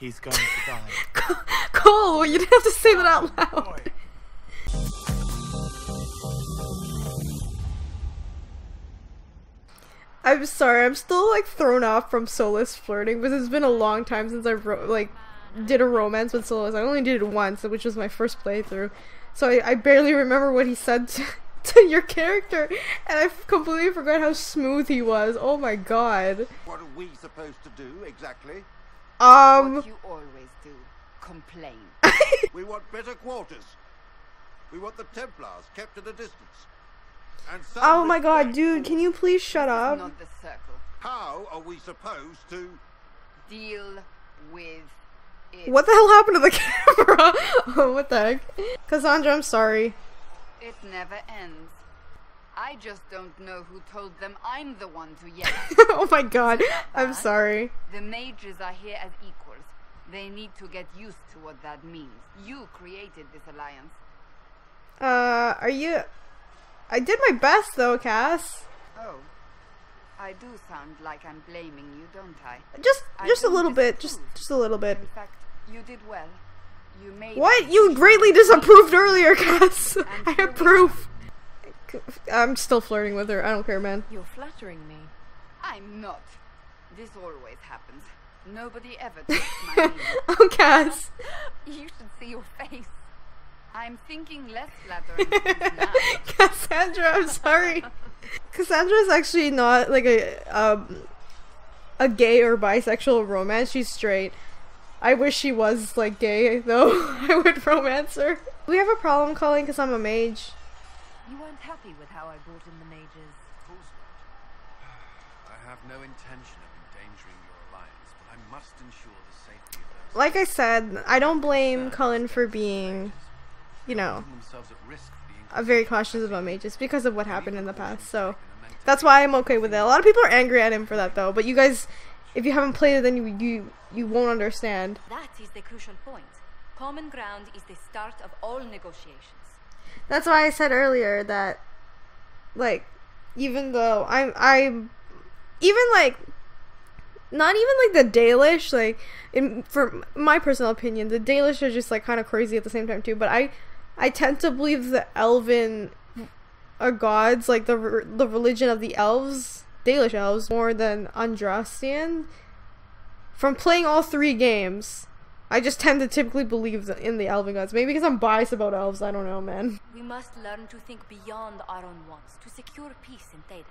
He's going to die. Cole, you didn't have to say that out loud. I'm sorry, I'm still like thrown off from Solas flirting because it's been a long time since I wrote like did a romance with Solas. I only did it once, which was my first playthrough. So I, I barely remember what he said to, to your character, and I completely forgot how smooth he was. Oh my god. What are we supposed to do exactly? Um. What you always do. Complain. We want better quarters. We want the Templars kept at a distance. And Oh my god, dude, can you please shut up? Not the circle. How are we supposed to? Deal with it. What the hell happened to the camera? oh, what the heck? Cassandra, I'm sorry. It never ends. I just don't know who told them I'm the one to yell oh my god, I'm sorry. The mages are here as equals. They need to get used to what that means. You created this alliance. Uh, are you. I did my best though, Cass. Oh. I do sound like I'm blaming you, don't I? Just, just a don't little bit. Just, just a little bit. In fact, you did well. You made What? You greatly disapproved earlier, Cass. I here have we proof. I'm still flirting with her. I don't care, man. You're flattering me. I'm not. This always happens. Nobody ever takes my name. Oh, Cass. You should see your face. I'm thinking less flattering. Cassandra, I'm sorry. Cassandra is actually not like a um a gay or bisexual romance. She's straight. I wish she was like gay though. I would romance her. We have a problem calling because I'm a mage. You weren't happy with how I brought in the mages. Of course not. I have no intention of endangering your alliance, but I must ensure the safety of those Like I said, I don't blame Cullen for being, you know, putting themselves at risk for the uh, very cautious about mages because of what happened in the past. So that's why I'm okay with it. A lot of people are angry at him for that though. But you guys, if you haven't played it, then you you you won't understand. That is the crucial point. Common ground is the start of all negotiations. That's why I said earlier that, like, even though I'm, I'm, even like, not even like the Dalish, like, in for my personal opinion, the Dalish are just like kind of crazy at the same time too. But I, I tend to believe the Elven, are gods like the the religion of the elves, Dalish elves, more than Andrastian. From playing all three games. I just tend to typically believe in the elven gods. Maybe because I'm biased about elves. I don't know, man. We must learn to think beyond our own wants to secure peace in Thedas.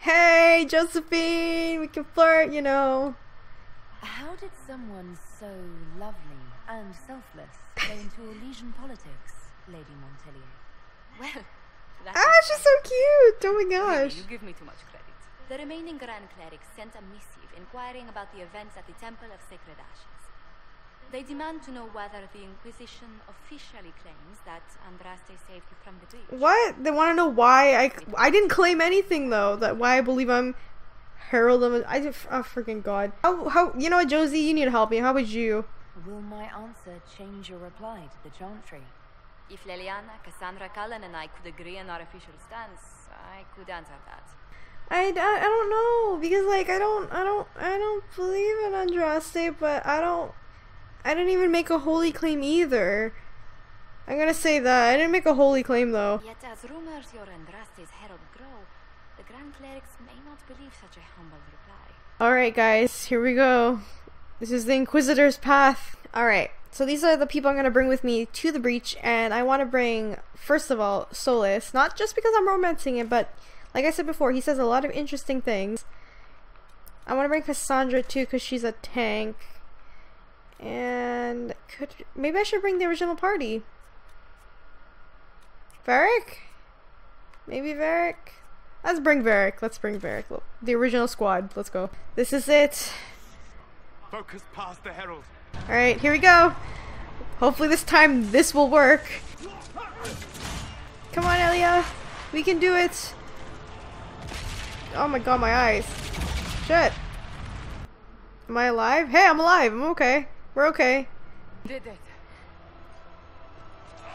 Hey, Josephine, we can flirt, you know. How did someone so lovely and selfless go into Elysian politics, Lady Montilyet? Well, Ah, she's so cute. Oh my Really, gosh. you give me too much credit. The remaining Grand Clerics sent a missive inquiring about the events at the Temple of Sacred Ashes. They demand to know whether the Inquisition officially claims that Andraste saved you from the breach. What? They want to know why I I didn't claim anything though. That why I believe I'm Herald of I just oh freaking god. How how you know what, Josie? You need to help me. How would you? Will my answer change your reply to the Chantry? If Leliana, Cassandra Cullen, and I could agree on our official stance, I could answer that. I, I, I don't know because like I don't I don't I don't believe in Andraste, but I don't I didn't even make a holy claim either. I'm gonna say that I didn't make a holy claim though. Yet, as rumors your Andraste's herald grow, the Grand Clerics may not believe such a humble reply. Alright, guys, here we go. This is the Inquisitor's path. Alright, so these are the people I'm going to bring with me to the breach, and I want to bring, first of all, Solas. Not just because I'm romancing it, but like I said before, he says a lot of interesting things. I want to bring Cassandra too, because she's a tank. And could maybe I should bring the original party. Varric? Maybe Varric? Let's bring Varric. Let's bring Varric. The original squad. Let's go. This is it. Focus past the herald. Alright, here we go. Hopefully this time this will work. Come on, Elia. We can do it. Oh my god, my eyes. Shit. Am I alive? Hey, I'm alive. I'm okay. We're okay. Did it.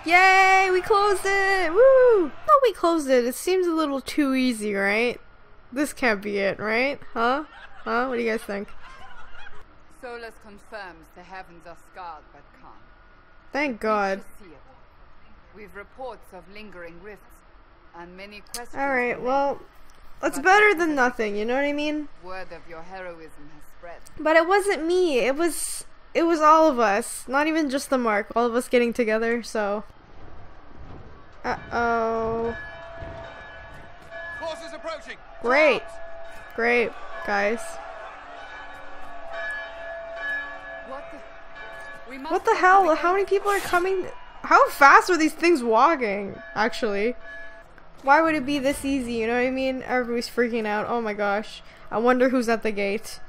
Yay! We closed it! Woo! No, we closed it. It seems a little too easy, right? This can't be it, right? Huh? Huh? What do you guys think? Solas confirms the heavens are scarred but calm. Thank God. We shall see it. We've reports of lingering rifts and many questions. Alright, well, it's better than nothing, you know what I mean? Word of your heroism has spread. But it wasn't me. It was it was all of us. Not even just the mark. All of us getting together, so Uh-oh. Forces approaching. Great. Great, guys. What the? We must What the hell? the How many people are coming? How fast are these things walking, actually? Why would it be this easy, you know what I mean? Everybody's freaking out. Oh my gosh. I wonder who's at the gate.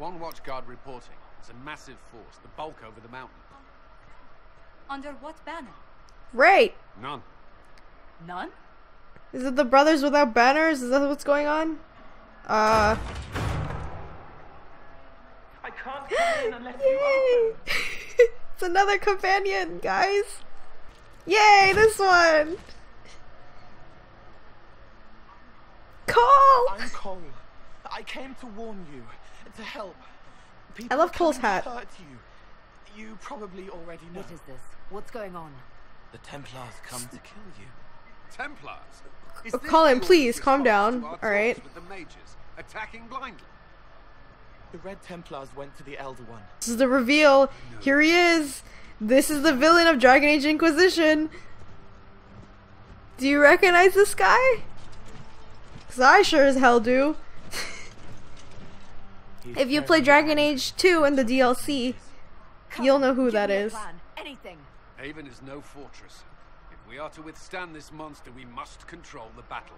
One watch guard reporting. It's a massive force, the bulk over the mountain. Under what banner? Right. None. None? Is it the Brothers Without Banners? Is that what's going on? Uh. I can't come in unless you Yay! open. it's another companion, guys. Yay, this one. Cole. I'm Cole. I came to warn you, to help. People I love are Cole's hat. hurt you. You probably already know. What is this? What's going on? The Templars come to kill you. Templars. Is uh, Oh, Cullen, please, calm down, alright? With the mages attacking blindly. The Red Templars went to the Elder One. This is the reveal. Here he is. This is the villain of Dragon Age Inquisition. Do you recognize this guy? Cause I sure as hell do. He's If you play Dragon Age 2 in the DLC, you'll know who Give that me a is. plan. Anything. Haven is no fortress. If we are to withstand this monster, we must control the battle.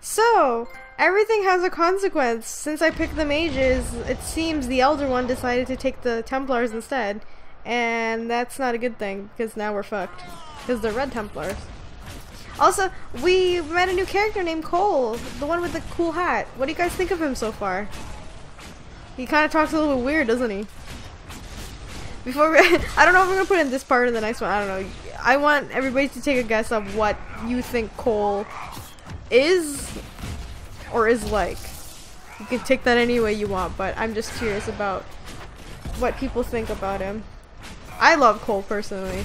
So, everything has a consequence. Since I picked the mages, it seems the Elder One decided to take the Templars instead. And that's not a good thing, because now we're fucked. Because they're Red Templars. Also, we met a new character named Cole, the one with the cool hat. What do you guys think of him so far? He kind of talks a little bit weird, doesn't he? Before we, I don't know if I'm gonna put in this part or the next one. I don't know. I want everybody to take a guess of what you think Cole is or is like. You can take that any way you want, but I'm just curious about what people think about him. I love Cole personally.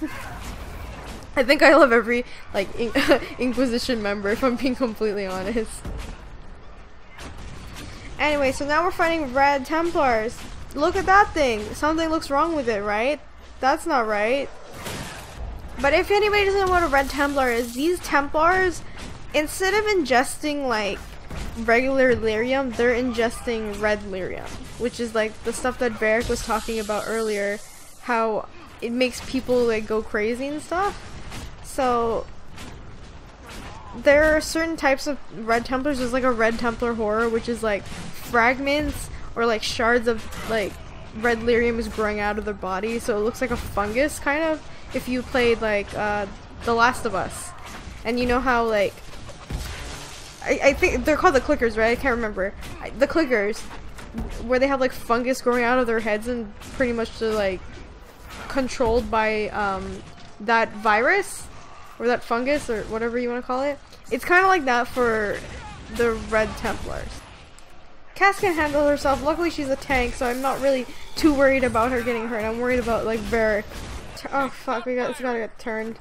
I think I love every like in- Inquisition member if I'm being completely honest. Anyway, so now we're fighting Red Templars. Look at that thing. Something looks wrong with it, right? That's not right. But if anybody doesn't know what a Red Templar is, these Templars, instead of ingesting like regular lyrium, they're ingesting red lyrium, which is like the stuff that Varric was talking about earlier, how it makes people like go crazy and stuff. So there are certain types of red templars. There's like a red templar horror, which is like fragments or like shards of like red lyrium is growing out of their body, so it looks like a fungus kind of. If you played like uh, The Last of Us, and you know how like I, I think they're called the clickers, right? I can't remember. I, the clickers, where they have like fungus growing out of their heads and pretty much they're like controlled by um, that virus or that fungus or whatever you want to call it. It's kind of like that for the Red Templars. Cass can handle herself. Luckily, she's a tank, so I'm not really too worried about her getting hurt. I'm worried about like Varric. Oh fuck, we got it's gotta get turned.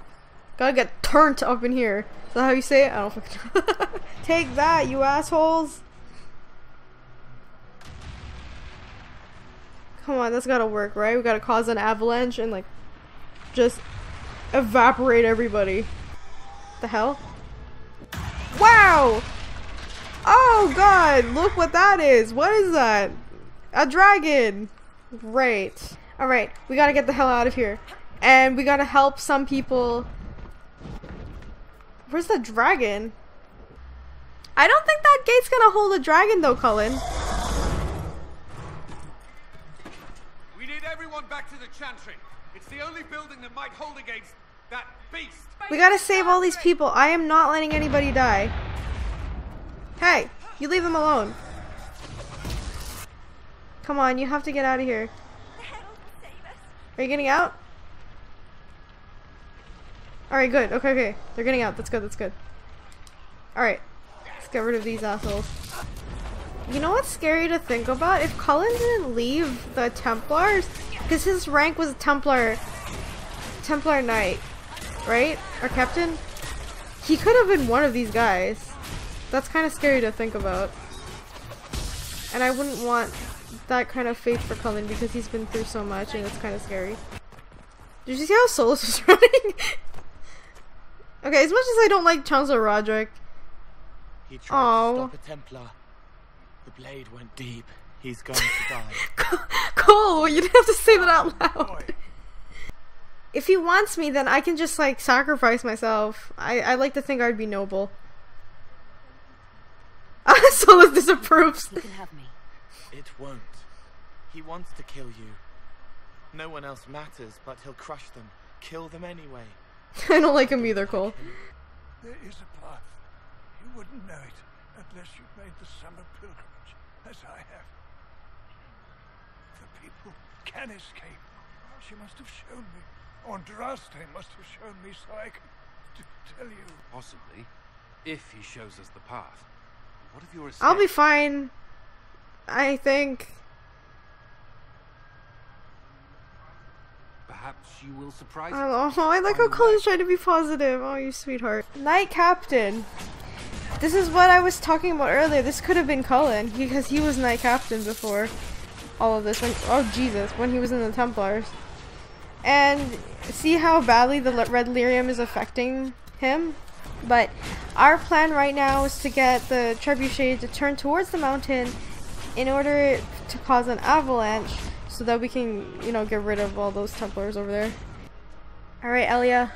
Gotta get turned up in here. Is that how you say it? I don't fucking. Take that, you assholes! Come on, that's gotta work, right? We gotta cause an avalanche and like just evaporate everybody. The hell? Wow! Oh god, look what that is! What is that? A dragon! Great. Alright, we gotta get the hell out of here. And we gotta help some people. Where's the dragon? I don't think that gate's gonna hold a dragon though, Cullen. We need everyone back to the Chantry. It's the only building that might hold against that beast. We gotta save all these people. I am not letting anybody die. Hey, you leave them alone. Come on, you have to get out of here. Are you getting out? Alright, good. Okay, okay. They're getting out. That's good, that's good. Alright. Let's get rid of these assholes. You know what's scary to think about? If Cullen didn't leave the Templars, because his rank was Templar, Templar Knight, right? Or Captain? He could have been one of these guys. That's kind of scary to think about. And I wouldn't want that kind of fate for Cullen because he's been through so much and it's kind of scary. Did you see how Solas was running? okay, as much as I don't like Chancellor Roderick, He tried Aw. to stop a Templar. The blade went deep. He's going to die. Cole, you didn't have to say that out loud. If he wants me, then I can just like sacrifice myself. I, I like to think I'd be noble. Solas disapproves. You can have me. It won't. He wants to kill you. No one else matters, but he'll crush them. Kill them anyway. I don't like him either, Cole. There is a path. You wouldn't know it unless you've made the summer pilgrimage, as I have. The people can escape. She must have shown me. Andraste must have shown me so I can t- tell you. Possibly. If he shows us the path. What if you're I'll be fine. I think. Perhaps you will surprise I us. I like how On the way. Cullen's trying to be positive. Oh, you sweetheart. Knight Captain. This is what I was talking about earlier. This could have been Cullen because he was Knight Captain before all of this. When, oh Jesus, when he was in the Templars. And see how badly the Red Lyrium is affecting him? But our plan right now is to get the Trebuchet to turn towards the mountain in order to cause an avalanche so that we can, you know, get rid of all those Templars over there. Alright, Elia.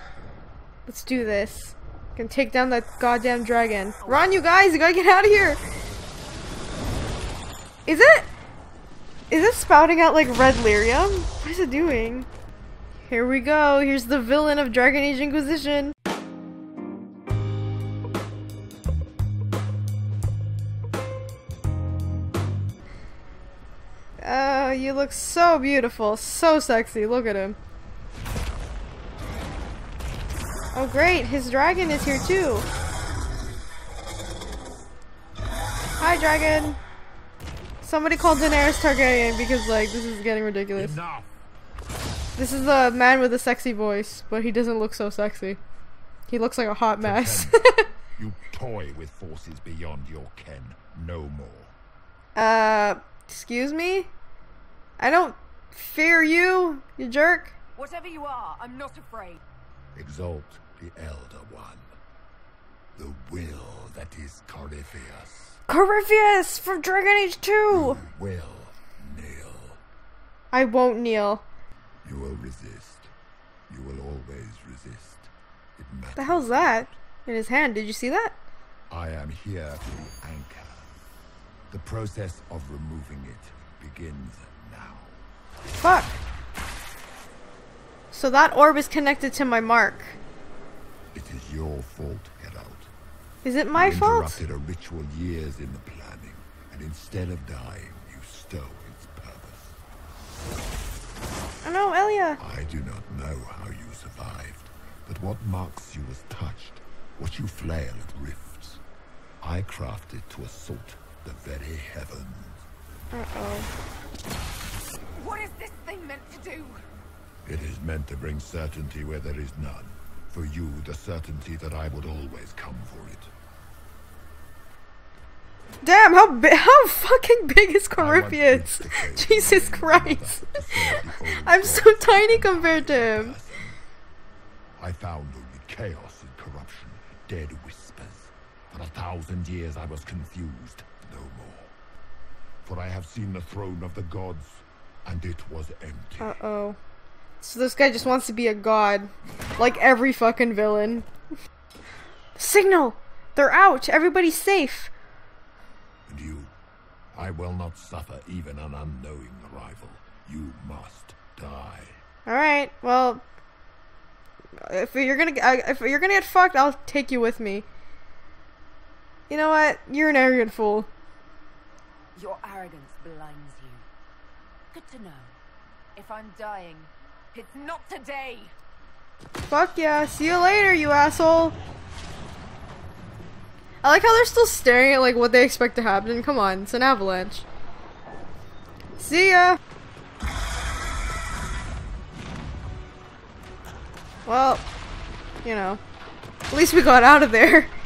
Let's do this. Can take down that goddamn dragon. Run, you guys! You gotta get out of here! Is it? Is it spouting out like red lyrium? What is it doing? Here we go. Here's the villain of Dragon Age Inquisition. Uh, you look so beautiful, so sexy. Look at him. Oh great, his dragon is here too. Hi dragon. Somebody called Daenerys Targaryen because like this is getting ridiculous. Enough. This is the man with a sexy voice, but he doesn't look so sexy. He looks like a hot mess. You toy with forces beyond your ken. No more. uh, excuse me? I don't fear you, you jerk. Whatever you are, I'm not afraid. Exalt the Elder One. The will that is Corypheus. Corypheus from Dragon Age 2! You will kneel. I won't kneel. You will resist. You will always resist. It matters. The hell's that? In his hand, did you see that? I am here to anchor. The process of removing it begins now. Fuck. So that orb is connected to my mark. It is your fault, Geralt. Is it my you fault? interrupted a ritual years in the planning, and instead of dying, you stole its purpose. Oh no, Elia. I do not know how you survived, but what marks you was touched, what you flail at rifts, I crafted to assault the very heavens. Uh-oh. What is this thing meant to do? It is meant to bring certainty where there is none. For you, the certainty that I would always come for it. Damn, how bi- how fucking big is Corypheus? reached the phase Jesus where I knew Christ. that to serve the old I'm so tiny compared to him. I found only chaos and corruption, dead whispers. For a thousand years I was confused, no more. For I have seen the throne of the gods, and it was empty. Uh-oh. So this guy just wants to be a god. Like every fucking villain. Signal! They're out! Everybody's safe! And you, I will not suffer even an unknowing arrival. You must die. Alright, well... If you're gonna uh, if you're gonna get fucked, I'll take you with me. You know what? You're an arrogant fool. Your arrogance blinds you. Good to know. If I'm dying, it's not today. Fuck yeah. See you later, you asshole. I like how they're still staring at like what they expect to happen. Come on, it's an avalanche. See ya. Well, you know, at least we got out of there.